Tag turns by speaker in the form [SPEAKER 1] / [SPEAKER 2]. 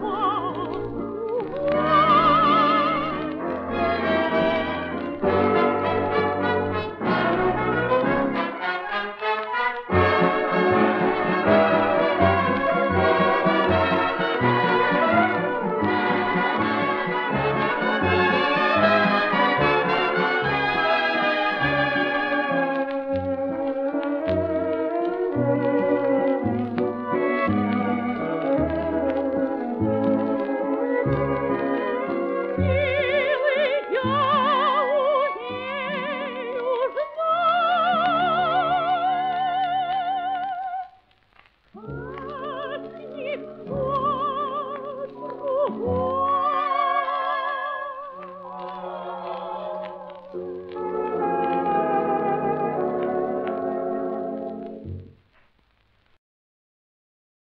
[SPEAKER 1] Oh,